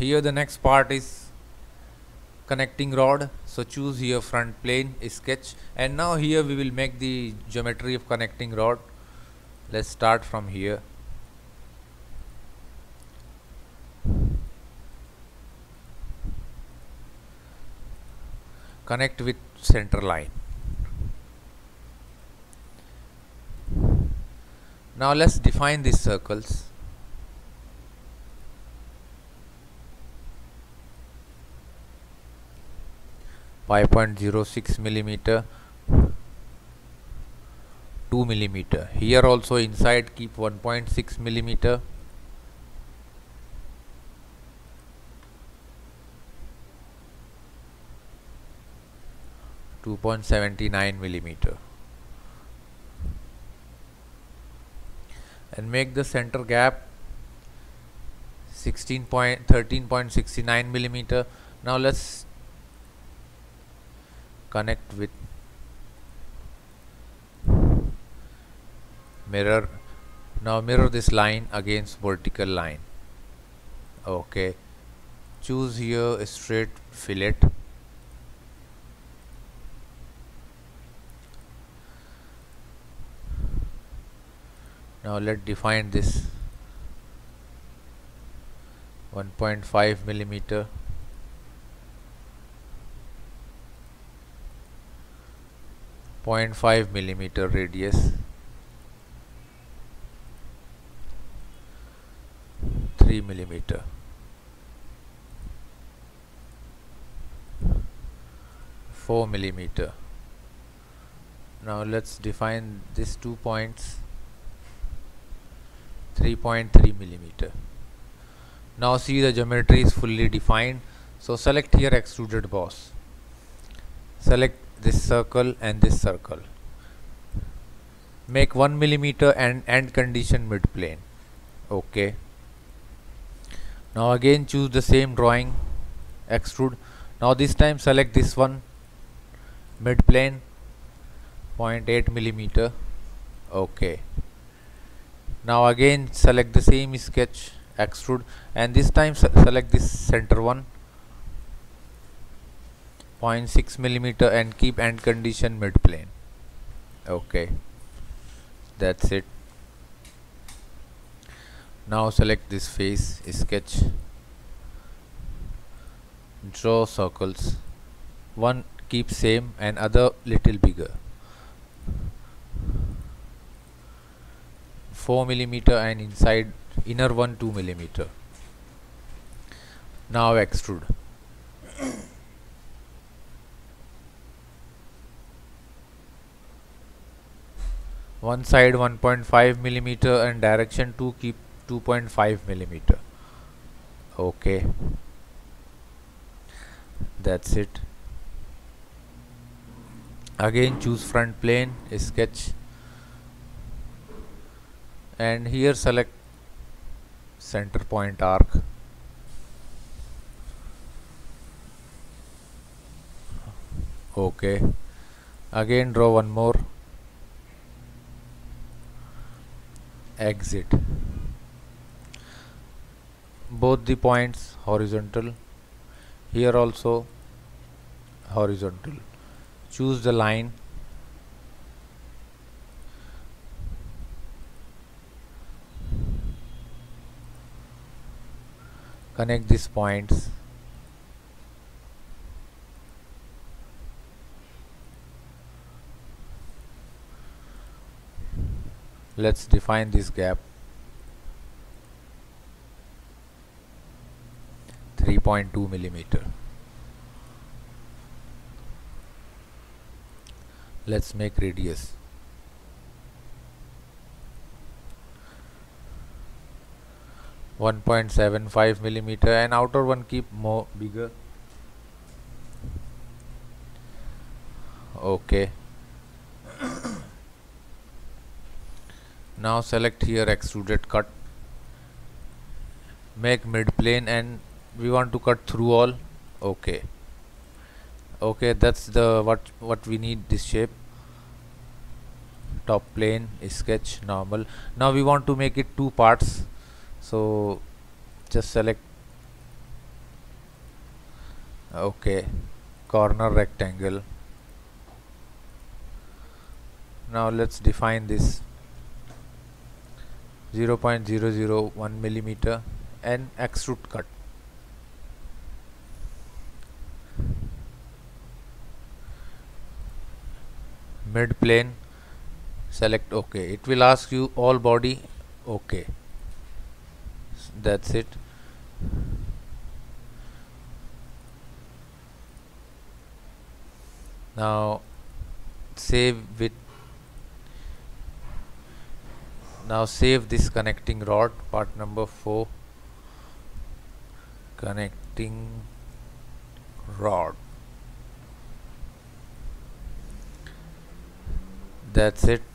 here the next part is connecting rod. So choose here front plane sketch. And now here we will make the geometry of connecting rod. Let's start from here. Connect with center line. Now let's define these circles Five point zero six millimeter 2 millimeter. Here also inside keep 1.6 millimeter. Two point seventy nine millimeter. And make the center gap 16 point 13.69 millimeter. Now let's connect with mirror. Now mirror this line against vertical line. Okay. Choose here a straight fillet. Now let define this. 1.5 millimeter Point five millimeter radius. 3 millimeter. Four millimeter. Now let's define these two points. 3.3 millimeter. Now see the geometry is fully defined. So select here extruded boss. Select this circle and this circle. Make 1 millimeter and end condition mid plane okay. Now again choose the same drawing. Extrude. Now this time select this one. Mid plane 0.8 millimeter. Okay. Now again select the same sketch. Extrude. And this time select this center one 0.6 millimeter and keep end condition mid plane. Okay. That's it. Now select this face sketch. Draw circles. One keep same and other little bigger. 4 millimeter and inside inner one 2 millimeter. Now extrude one side 1.5 millimeter and direction 2 keep 2.5 millimeter. Okay. That's it. Again choose front plane sketch. And here select center point arc. Okay. Again draw one more exit. Both the points horizontal here also horizontal. Choose the line. Connect these points let's define this gap. 3.2 millimeter. Let's make radius. 1.75 millimeter and outer one keep more bigger. Okay now select here extruded cut. Make mid plane and we want to cut through all. Okay. Okay that's the what what we need this shape. Top plane sketch normal. Now we want to make it two parts. So just select. Okay. Corner rectangle. Now let's define this 0.001 millimeter and extrude cut. Mid plane select ok. It will ask you all body ok. That's it. Now save with now save this connecting rod part number 4 connecting rod. That's it